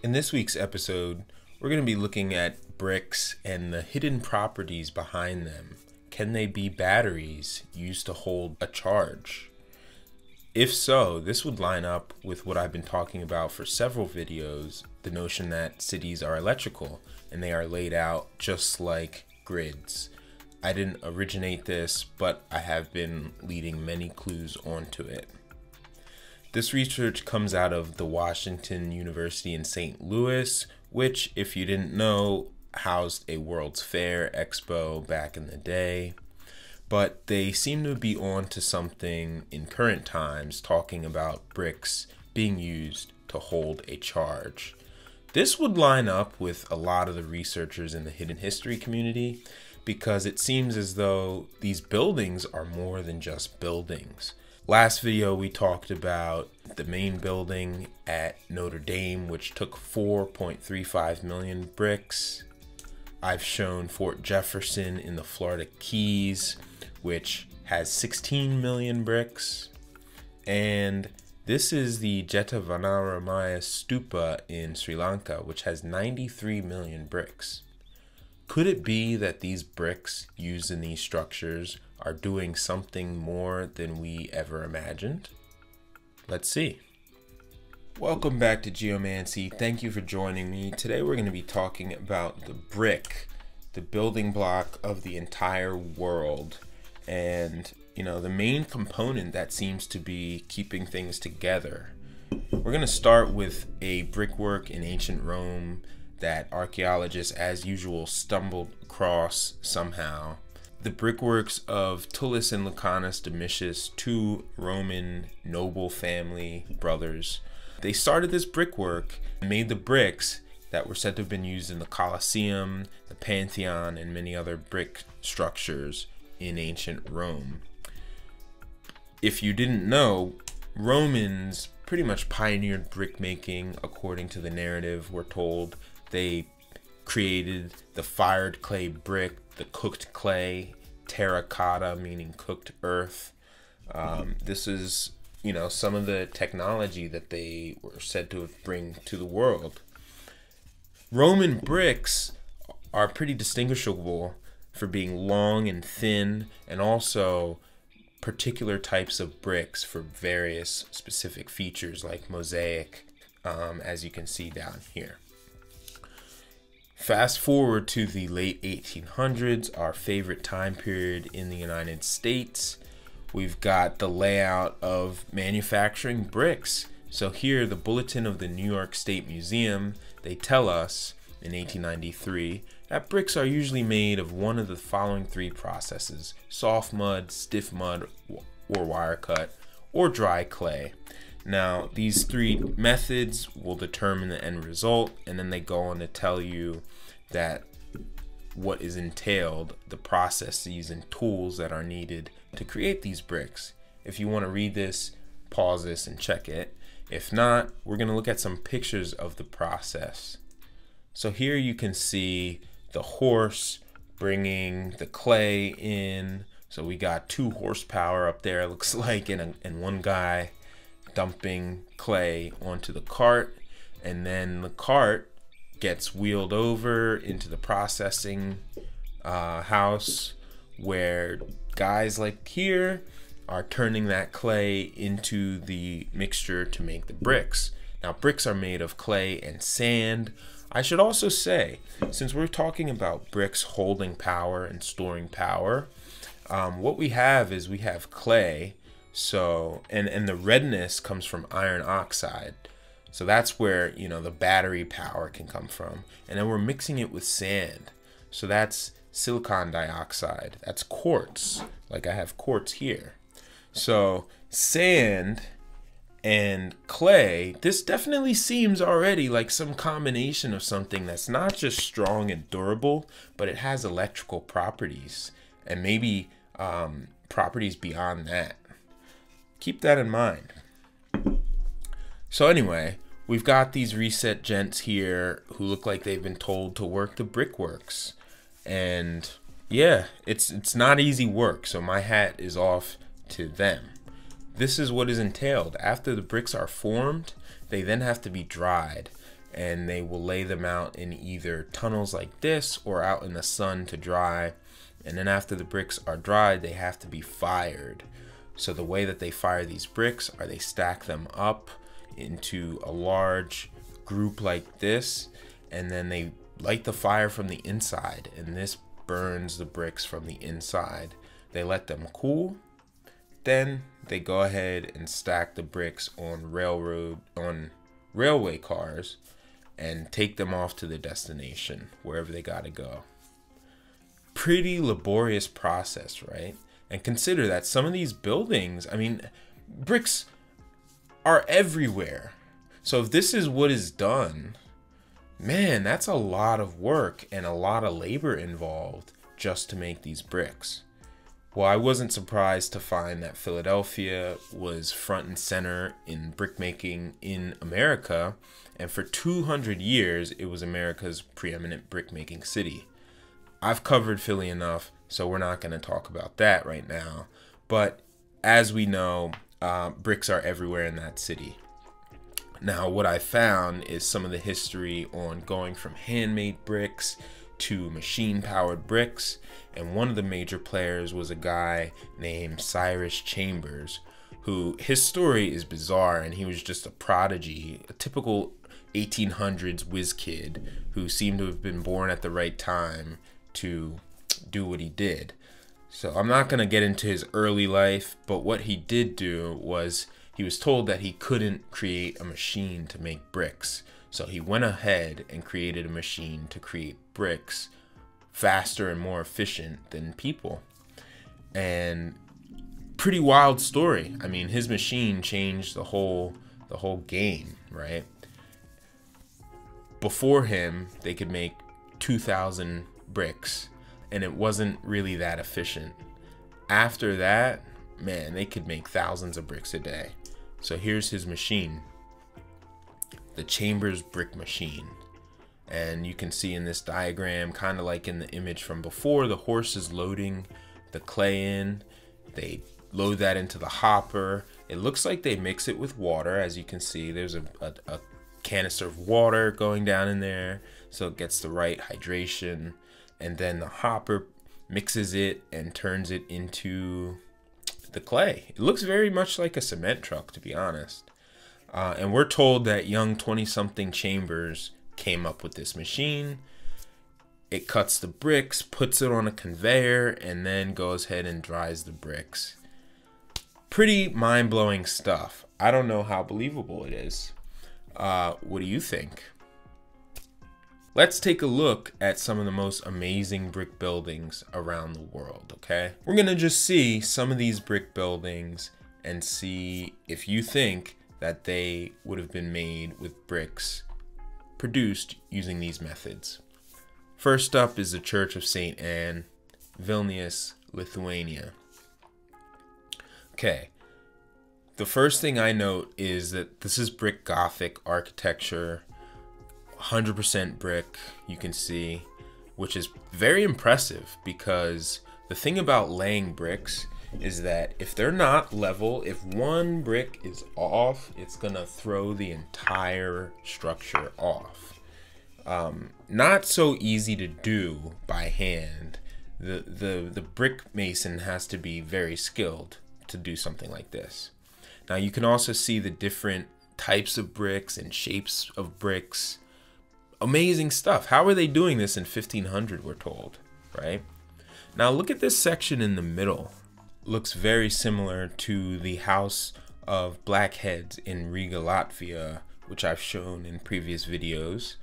In this week's episode, we're going to be looking at bricks and the hidden properties behind them. Can they be batteries used to hold a charge? If so, this would line up with what I've been talking about for several videos the notion that cities are electrical and they are laid out just like grids. I didn't originate this, but I have been leading many clues onto it. This research comes out of the Washington University in St. Louis, which, if you didn't know, housed a World's Fair expo back in the day. But they seem to be on to something in current times, talking about bricks being used to hold a charge. This would line up with a lot of the researchers in the hidden history community because it seems as though these buildings are more than just buildings. Last video, we talked about the main building at Notre Dame, which took 4.35 million bricks. I've shown Fort Jefferson in the Florida Keys, which has 16 million bricks. And this is the Jetavanaramaya Stupa in Sri Lanka, which has 93 million bricks. Could it be that these bricks used in these structures are doing something more than we ever imagined? Let's see. Welcome back to Geomansee. Thank you for joining me. Today we're going to be talking about the brick, the building block of the entire world, and you know, the main component that seems to be keeping things together. We're going to start with a brickwork in ancient Rome that archaeologists, as usual, stumbled across somehow. The brickworks of Tullus and Lucanus Domitius, two Roman noble family brothers, they started this brickwork and made the bricks that were said to have been used in the Colosseum, the Pantheon, and many other brick structures in ancient Rome. If you didn't know, Romans pretty much pioneered brick making according to the narrative we're told they created the fired clay brick, the cooked clay, terracotta, meaning cooked earth. Um, this is, you know, some of the technology that they were said to bring to the world. Roman bricks are pretty distinguishable for being long and thin, and also particular types of bricks for various specific features like mosaic, um, as you can see down here. Fast forward to the late 1800s, our favorite time period in the United States. We've got the layout of manufacturing bricks. So here, the bulletin of the New York State Museum, they tell us in 1893 that bricks are usually made of one of the following three processes: soft mud, stiff mud, or wire cut, or dry clay. Now, these three methods will determine the end result, and then they go on to tell you that what is entailed, the processes and tools that are needed to create these bricks. If you want to read this, pause this and check it. If not, we're going to look at some pictures of the process. So here you can see the horse bringing the clay in. So we got two horsepower up there, looks like, and, a, and one guy dumping clay onto the cart, and then the cart gets wheeled over into the processing uh, house where guys like here are turning that clay into the mixture to make the bricks. Now, bricks are made of clay and sand. I should also say, since we're talking about bricks holding power and storing power, um, what we have is we have clay so, and and the redness comes from iron oxide. So that's where, you know, the battery power can come from. And then we're mixing it with sand. So that's silicon dioxide. That's quartz. Like I have quartz here. So, sand and clay, this definitely seems already like some combination of something that's not just strong and durable, but it has electrical properties and maybe um, properties beyond that keep that in mind. So anyway, we've got these reset gents here who look like they've been told to work the brickworks. And yeah, it's it's not easy work, so my hat is off to them. This is what is entailed. After the bricks are formed, they then have to be dried. and they will lay them out in either tunnels like this or out in the sun to dry. And then after the bricks are dried, they have to be fired. So the way that they fire these bricks are they stack them up into a large group like this and then they light the fire from the inside and this burns the bricks from the inside. They let them cool. Then they go ahead and stack the bricks on railroad on railway cars and take them off to the destination wherever they got to go. Pretty laborious process, right? And consider that some of these buildings, I mean, bricks are everywhere. So if this is what is done, man, that's a lot of work and a lot of labor involved just to make these bricks. Well, I wasn't surprised to find that Philadelphia was front and center in brickmaking in America, and for 200 years it was America's preeminent brickmaking city. I've covered Philly enough, so we're not going to talk about that right now. But as we know, uh, bricks are everywhere in that city. Now, what I found is some of the history on going from handmade bricks to machine powered bricks. And one of the major players was a guy named Cyrus Chambers, who his story is bizarre and he was just a prodigy, a typical 1800s whiz kid who seemed to have been born at the right time to do what he did. So I'm not going to get into his early life, but what he did do was he was told that he couldn't create a machine to make bricks. So he went ahead and created a machine to create bricks faster and more efficient than people. And pretty wild story. I mean, his machine changed the whole the whole game, right? Before him, they could make 2000 bricks and it wasn't really that efficient. After that, man, they could make thousands of bricks a day. So here's his machine the Chambers brick machine. And you can see in this diagram, kind of like in the image from before, the horse is loading the clay in. They load that into the hopper. It looks like they mix it with water. As you can see, there's a, a, a canister of water going down in there. So it gets the right hydration. And then the hopper mixes it and turns it into the clay. It looks very much like a cement truck, to be honest. Uh, and we're told that young 20 something Chambers came up with this machine. It cuts the bricks, puts it on a conveyor, and then goes ahead and dries the bricks. Pretty mind blowing stuff. I don't know how believable it is. Uh, what do you think? Let's take a look at some of the most amazing brick buildings around the world, okay? We're gonna just see some of these brick buildings and see if you think that they would have been made with bricks produced using these methods. First up is the Church of St. Anne, Vilnius, Lithuania. Okay, the first thing I note is that this is brick Gothic architecture, 100% brick, you can see, which is very impressive because the thing about laying bricks is that if they're not level, if one brick is off, it's gonna throw the entire structure off. Um, not so easy to do by hand. The, the, the brick mason has to be very skilled to do something like this. Now you can also see the different types of bricks and shapes of bricks. Amazing stuff. How are they doing this in 1500, we're told, right? Now look at this section in the middle looks very similar to the House of Blackheads in Riga, Latvia, which I've shown in previous videos,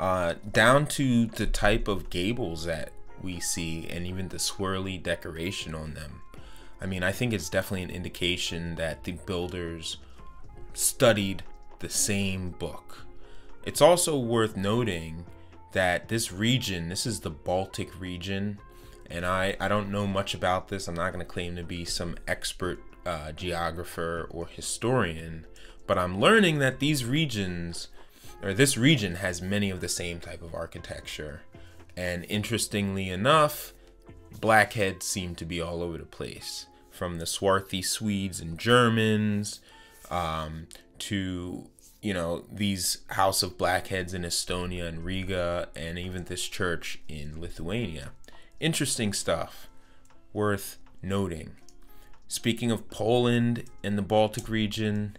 uh, down to the type of gables that we see and even the swirly decoration on them. I mean, I think it's definitely an indication that the builders studied the same book. It's also worth noting that this region, this is the Baltic region, and I, I don't know much about this. I'm not going to claim to be some expert uh, geographer or historian, but I'm learning that these regions, or this region, has many of the same type of architecture. And interestingly enough, blackheads seem to be all over the place, from the swarthy Swedes and Germans um, to you know, these House of Blackheads in Estonia and Riga, and even this church in Lithuania. Interesting stuff, worth noting. Speaking of Poland and the Baltic region,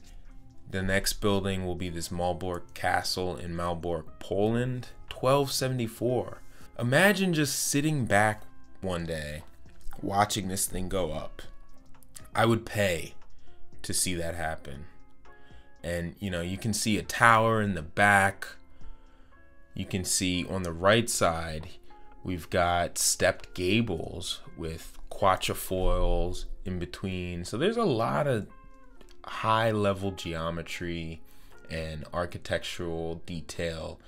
the next building will be this Malbork Castle in Malbork, Poland, 1274. Imagine just sitting back one day watching this thing go up. I would pay to see that happen. And you know, you can see a tower in the back. You can see on the right side, we've got stepped gables with quatrefoils in between. So there's a lot of high level geometry and architectural detail,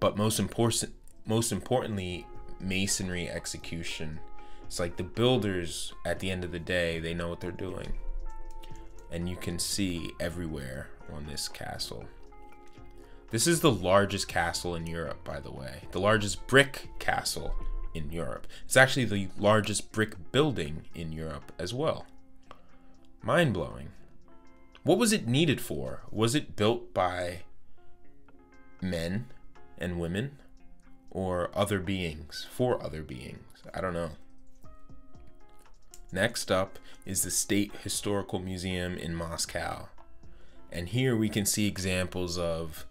but most important most importantly, masonry execution. It's like the builders at the end of the day, they know what they're doing. And you can see everywhere on this castle. This is the largest castle in Europe, by the way. The largest brick castle in Europe. It's actually the largest brick building in Europe as well. Mind blowing. What was it needed for? Was it built by men and women or other beings for other beings? I don't know. Next up is the State Historical Museum in Moscow. And here we can see examples of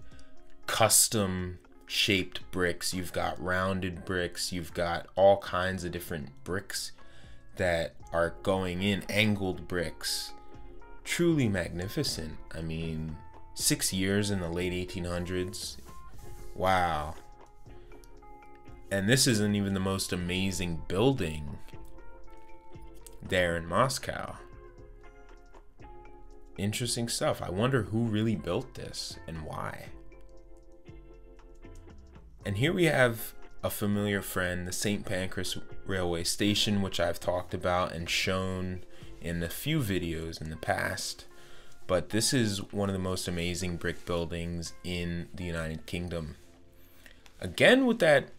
custom shaped bricks. You've got rounded bricks, you've got all kinds of different bricks that are going in, angled bricks. Truly magnificent. I mean, six years in the late 1800s. Wow. And this isn't even the most amazing building there in Moscow. Interesting stuff. I wonder who really built this and why. And here we have a familiar friend, the St. Pancras Railway Station, which I've talked about and shown in a few videos in the past. But this is one of the most amazing brick buildings in the United Kingdom. Again, with that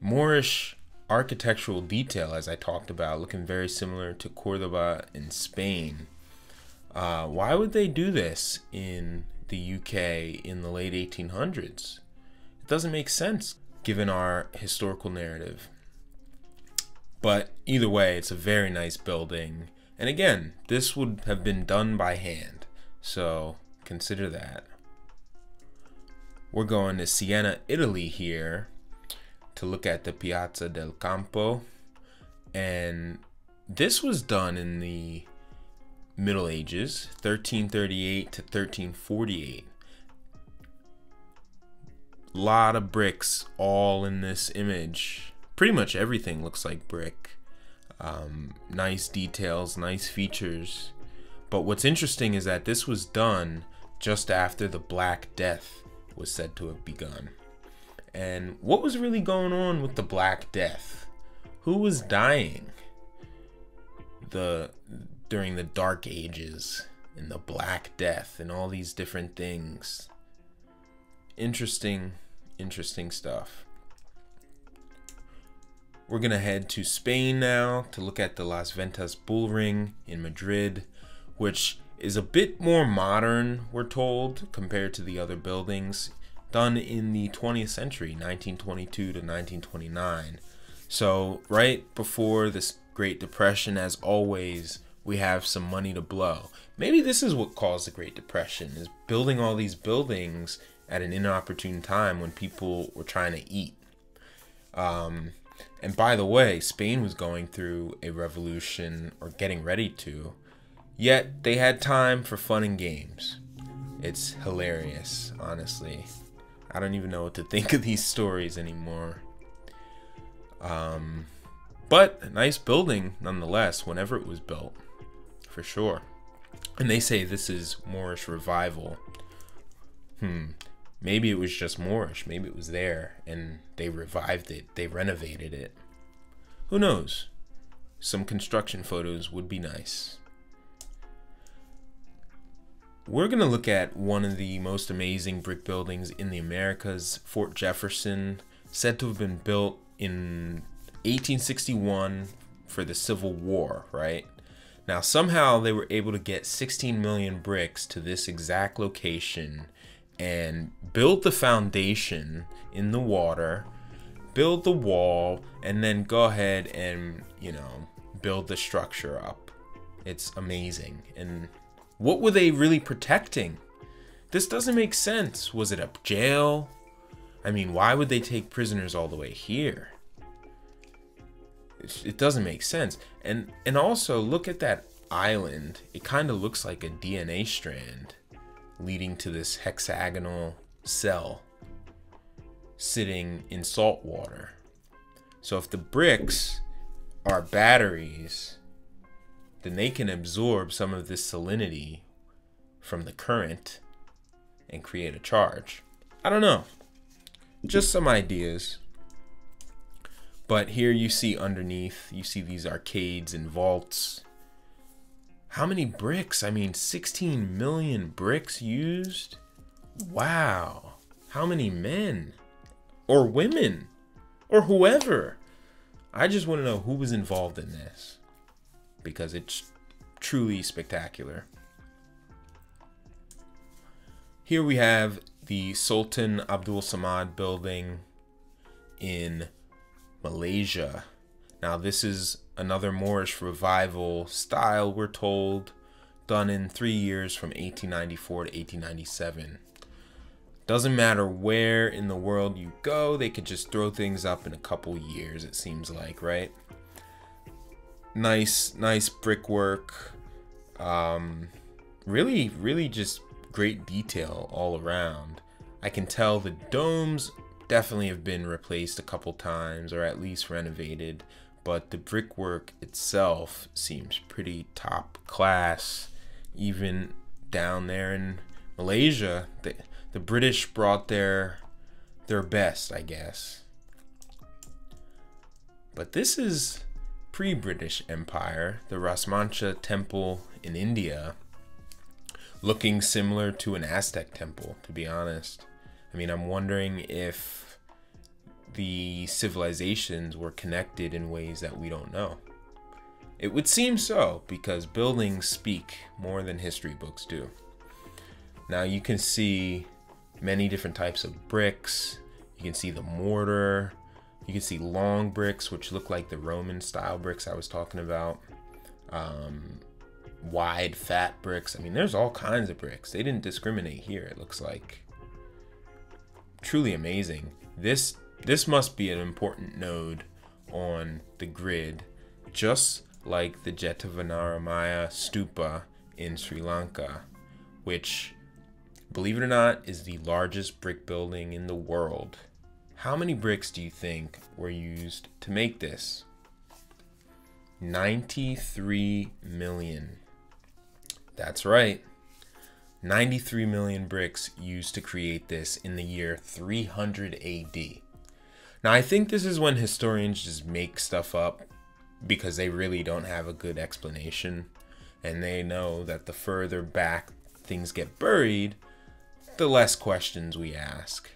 Moorish architectural detail, as I talked about, looking very similar to Cordoba in Spain. Uh, why would they do this in the UK in the late 1800s? It doesn't make sense given our historical narrative. But either way, it's a very nice building. And again, this would have been done by hand. So consider that. We're going to Siena, Italy here to look at the Piazza del Campo. And this was done in the Middle Ages, 1338 to 1348. A lot of bricks all in this image. Pretty much everything looks like brick. Um, nice details, nice features. But what's interesting is that this was done just after the Black Death was said to have begun and what was really going on with the Black Death? Who was dying the during the Dark Ages and the Black Death and all these different things? Interesting, interesting stuff. We're gonna head to Spain now to look at the Las Ventas Bull Ring in Madrid, which is a bit more modern, we're told, compared to the other buildings done in the 20th century, 1922 to 1929. So, right before this Great Depression, as always, we have some money to blow. Maybe this is what caused the Great Depression, is building all these buildings at an inopportune time when people were trying to eat. Um, and by the way, Spain was going through a revolution or getting ready to, yet they had time for fun and games. It's hilarious, honestly. I don't even know what to think of these stories anymore. Um, but a nice building nonetheless, whenever it was built, for sure. And they say this is Moorish revival. Hmm. Maybe it was just Moorish. Maybe it was there and they revived it. They renovated it. Who knows? Some construction photos would be nice. We're going to look at one of the most amazing brick buildings in the Americas, Fort Jefferson, said to have been built in 1861 for the Civil War, right? Now, somehow they were able to get 16 million bricks to this exact location and build the foundation in the water, build the wall, and then go ahead and, you know, build the structure up. It's amazing. And what were they really protecting? This doesn't make sense. Was it a jail? I mean, why would they take prisoners all the way here? It doesn't make sense. And and also look at that island. It kind of looks like a DNA strand leading to this hexagonal cell sitting in salt water. So if the bricks are batteries, then they can absorb some of this salinity from the current and create a charge. I don't know. Just some ideas. But here you see underneath, you see these arcades and vaults. How many bricks? I mean, 16 million bricks used? Wow. How many men? Or women? Or whoever? I just want to know who was involved in this. Because it's truly spectacular. Here we have the Sultan Abdul Samad building in Malaysia. Now, this is another Moorish revival style, we're told, done in three years from 1894 to 1897. Doesn't matter where in the world you go, they could just throw things up in a couple years, it seems like, right? Nice, nice brickwork. Um, really, really just great detail all around. I can tell the domes definitely have been replaced a couple times or at least renovated, but the brickwork itself seems pretty top class. Even down there in Malaysia, the, the British brought their their best, I guess. But this is pre-British Empire, the Rasmancha Temple in India looking similar to an Aztec temple, to be honest. I mean, I'm wondering if the civilizations were connected in ways that we don't know. It would seem so, because buildings speak more than history books do. Now you can see many different types of bricks. You can see the mortar. You can see long bricks, which look like the Roman style bricks I was talking about. Um, wide, fat bricks. I mean, there's all kinds of bricks. They didn't discriminate here, it looks like. Truly amazing. This this must be an important node on the grid, just like the Jetavanaramaya Stupa in Sri Lanka, which, believe it or not, is the largest brick building in the world. How many bricks do you think were used to make this? 93 million. That's right. 93 million bricks used to create this in the year 300 AD. Now, I think this is when historians just make stuff up because they really don't have a good explanation. And they know that the further back things get buried, the less questions we ask.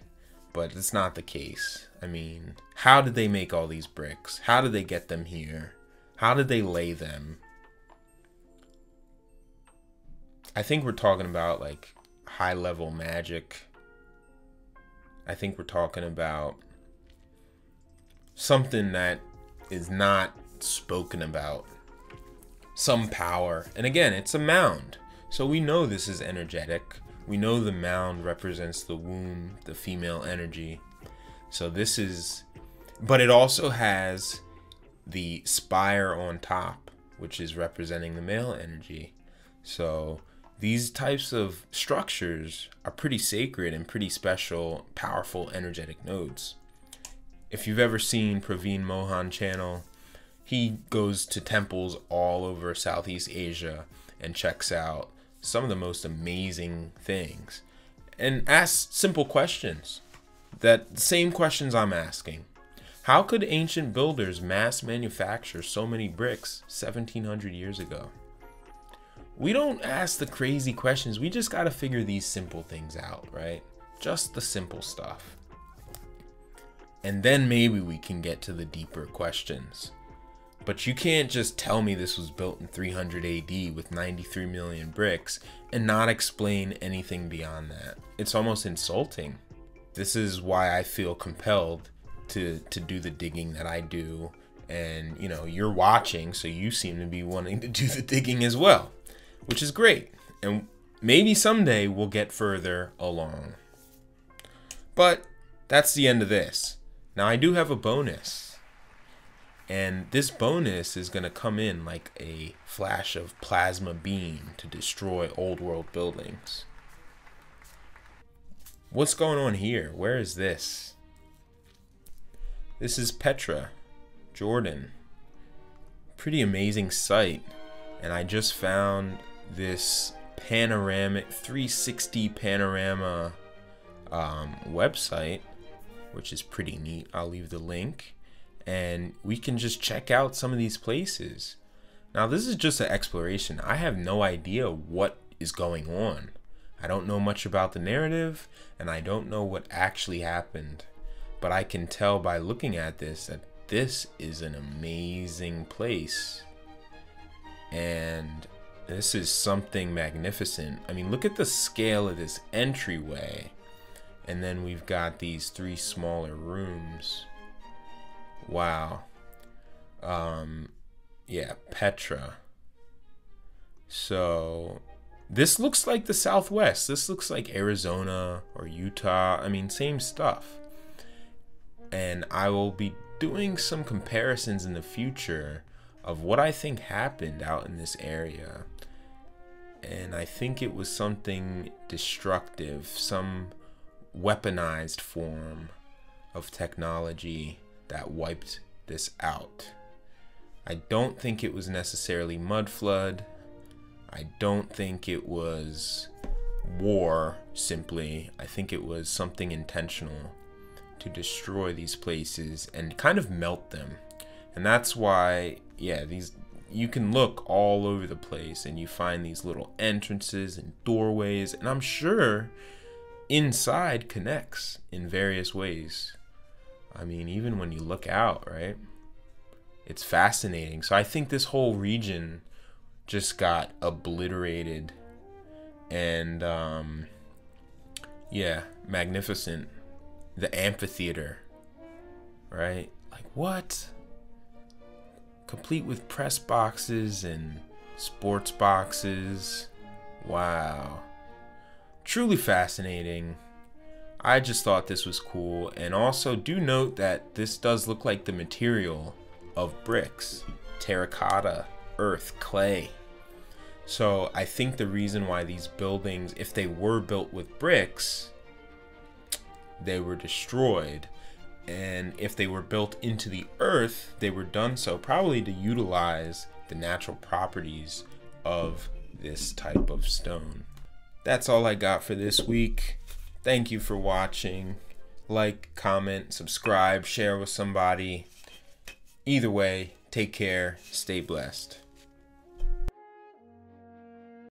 But it's not the case. I mean, how did they make all these bricks? How did they get them here? How did they lay them? I think we're talking about like high level magic. I think we're talking about something that is not spoken about. Some power. And again, it's a mound. So we know this is energetic. We know the mound represents the womb, the female energy. So this is, but it also has the spire on top, which is representing the male energy. So these types of structures are pretty sacred and pretty special, powerful, energetic nodes. If you've ever seen Praveen Mohan channel, he goes to temples all over Southeast Asia and checks out some of the most amazing things and asks simple questions. That same questions I'm asking. How could ancient builders mass manufacture so many bricks 1700 years ago? We don't ask the crazy questions. We just got to figure these simple things out, right? Just the simple stuff. And then maybe we can get to the deeper questions. But you can't just tell me this was built in 300 AD with 93 million bricks and not explain anything beyond that. It's almost insulting. This is why I feel compelled to to do the digging that I do and you know, you're watching so you seem to be wanting to do the digging as well, which is great. And maybe someday we'll get further along. But that's the end of this. Now I do have a bonus. And this bonus is going to come in like a flash of plasma beam to destroy old world buildings. What's going on here? Where is this? This is Petra, Jordan. Pretty amazing site. And I just found this panoramic 360 panorama um, website, which is pretty neat. I'll leave the link and we can just check out some of these places. Now, this is just an exploration. I have no idea what is going on. I don't know much about the narrative, and I don't know what actually happened. But I can tell by looking at this that this is an amazing place. And this is something magnificent. I mean, look at the scale of this entryway. And then we've got these three smaller rooms. Wow. Um, yeah, Petra. So this looks like the Southwest. This looks like Arizona or Utah. I mean, same stuff. And I will be doing some comparisons in the future of what I think happened out in this area. And I think it was something destructive, some weaponized form of technology that wiped this out. I don't think it was necessarily mud flood. I don't think it was war simply. I think it was something intentional to destroy these places and kind of melt them. And that's why, yeah, these you can look all over the place and you find these little entrances and doorways and I'm sure inside connects in various ways. I mean, even when you look out, right? It's fascinating. So I think this whole region just got obliterated and um yeah, magnificent. The amphitheater. Right? Like what? Complete with press boxes and sports boxes. Wow. Truly fascinating. I just thought this was cool. And also do note that this does look like the material of bricks, terracotta, earth, clay. So I think the reason why these buildings, if they were built with bricks, they were destroyed. And if they were built into the earth, they were done so probably to utilize the natural properties of this type of stone. That's all I got for this week. Thank you for watching. Like, comment, subscribe, share with somebody. Either way, take care, stay blessed.